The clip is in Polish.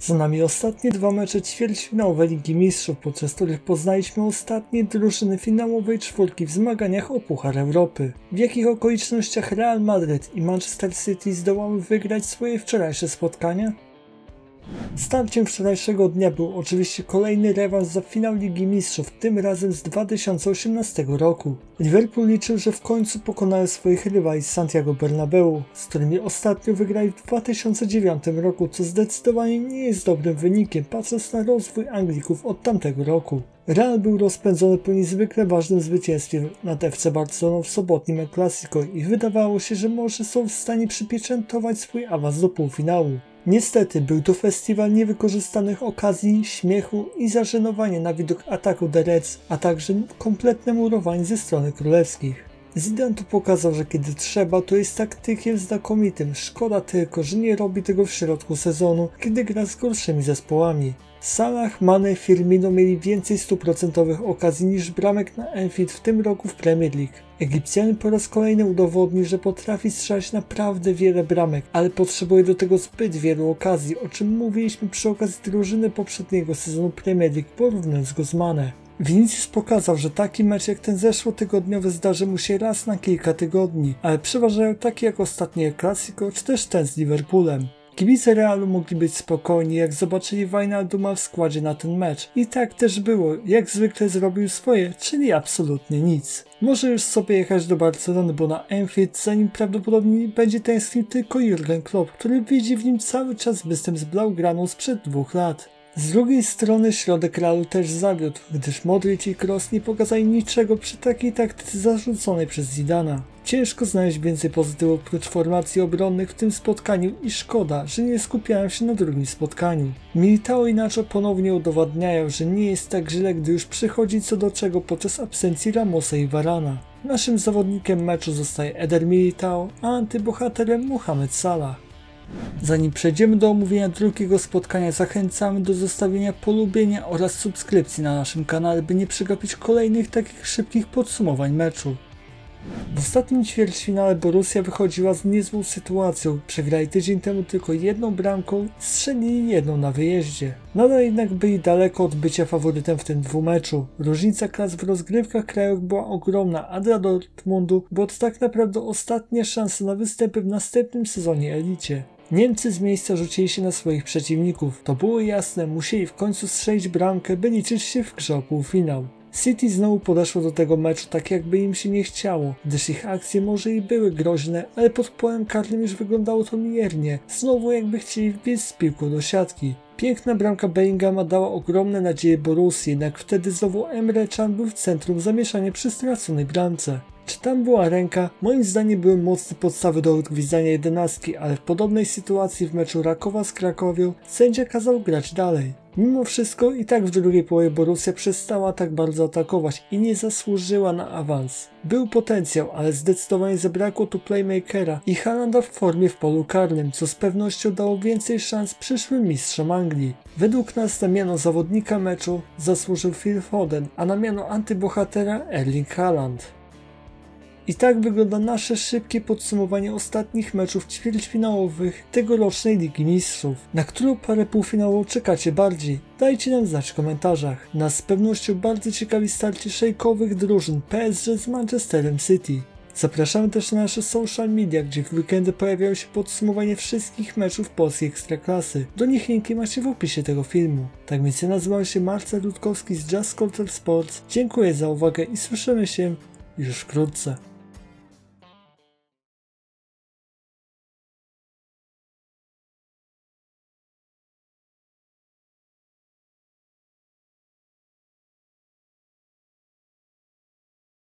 Za nami ostatnie dwa mecze ćwierćfinałowe Ligi Mistrzów, podczas których poznaliśmy ostatnie drużyny finałowej czwórki w zmaganiach o Puchar Europy. W jakich okolicznościach Real Madrid i Manchester City zdołały wygrać swoje wczorajsze spotkania? Starciem wczorajszego dnia był oczywiście kolejny rewanż za finał Ligi Mistrzów, tym razem z 2018 roku. Liverpool liczył, że w końcu pokonają swoich rywali z Santiago Bernabeu, z którymi ostatnio wygrali w 2009 roku, co zdecydowanie nie jest dobrym wynikiem, patrząc na rozwój Anglików od tamtego roku. Real był rozpędzony po niezwykle ważnym zwycięstwie nad FC Barceloną w sobotnim Clasico i wydawało się, że może są w stanie przypieczętować swój awans do półfinału. Niestety był to festiwal niewykorzystanych okazji, śmiechu i zażenowania na widok ataku The a także kompletne murowanie ze strony królewskich. Zidane tu pokazał, że kiedy trzeba, to jest taktykiem znakomitym. Szkoda tylko, że nie robi tego w środku sezonu, kiedy gra z gorszymi zespołami. Salah, Mane, Firmino mieli więcej stuprocentowych okazji niż bramek na Enfield w tym roku w Premier League. Egipcjanin po raz kolejny udowodnił, że potrafi strzelać naprawdę wiele bramek, ale potrzebuje do tego zbyt wielu okazji, o czym mówiliśmy przy okazji drużyny poprzedniego sezonu Premier League, porównując go z Mane. Vinicius pokazał, że taki mecz jak ten zeszłotygodniowy zdarzy mu się raz na kilka tygodni, ale przeważają takie jak ostatnie Clasico czy też ten z Liverpoolem. Kibice Realu mogli być spokojni, jak zobaczyli Wijnalduma w składzie na ten mecz. I tak też było, jak zwykle zrobił swoje, czyli absolutnie nic. Może już sobie jechać do Barcelony, bo na Enfield za nim prawdopodobnie będzie tęsknił tylko Jurgen Klopp, który widzi w nim cały czas występ z Blaugraną sprzed dwóch lat. Z drugiej strony środek Realu też zawiódł, gdyż Modric i Kroos nie pokazali niczego przy takiej taktyce zarzuconej przez Zidana. Ciężko znaleźć więcej pozytywów oprócz formacji obronnych w tym spotkaniu i szkoda, że nie skupiałem się na drugim spotkaniu. Militao i Nacho ponownie udowadniają, że nie jest tak źle, gdy już przychodzi co do czego podczas absencji Ramosa i Varana. Naszym zawodnikiem meczu zostaje Eder Militao, a antybohaterem Mohamed Salah. Zanim przejdziemy do omówienia drugiego spotkania, zachęcamy do zostawienia polubienia oraz subskrypcji na naszym kanale, by nie przegapić kolejnych takich szybkich podsumowań meczu. W ostatnim ćwierćfinale Borussia wychodziła z niezłą sytuacją. Przegrali tydzień temu tylko jedną bramką, strzelili jedną na wyjeździe. Nadal jednak byli daleko od bycia faworytem w tym dwumeczu. Różnica klas w rozgrywkach krajowych była ogromna, a dla Dortmundu była to tak naprawdę ostatnia szansa na występy w następnym sezonie elicie. Niemcy z miejsca rzucili się na swoich przeciwników. To było jasne, musieli w końcu strzelić bramkę, by liczyć się w grze o półfinał. City znowu podeszło do tego meczu tak jakby im się nie chciało, gdyż ich akcje może i były groźne, ale pod polem karnym już wyglądało to miernie, znowu jakby chcieli wbiec z piłką do siatki. Piękna bramka Bellingama dała ogromne nadzieje Borussii, jednak wtedy znowu Emre Can był w centrum zamieszania przy straconej bramce. Czy tam była ręka? Moim zdaniem były mocne podstawy do odgwizdania jedenastki, ale w podobnej sytuacji w meczu Rakowa z Krakowią sędzia kazał grać dalej. Mimo wszystko i tak w drugiej połowie Borussia przestała tak bardzo atakować i nie zasłużyła na awans. Był potencjał, ale zdecydowanie zabrakło tu playmakera i Halanda w formie w polu karnym, co z pewnością dało więcej szans przyszłym mistrzom Anglii. Według nas na miano zawodnika meczu zasłużył Phil Foden, a na miano antybohatera Erling Haaland. I tak wygląda nasze szybkie podsumowanie ostatnich meczów ćwierćfinałowych tegorocznej Ligi Mistrzów. Na którą parę półfinałów czekacie bardziej? Dajcie nam znać w komentarzach. Nas z pewnością bardzo ciekawi starcie szejkowych drużyn PSG z Manchesterem City. Zapraszamy też na nasze social media, gdzie w weekendy pojawiają się podsumowanie wszystkich meczów polskiej ekstraklasy. Do nich linki macie w opisie tego filmu. Tak więc ja nazywam się Marcel Rutkowski z Just Culture Sports. Dziękuję za uwagę i słyszymy się już wkrótce.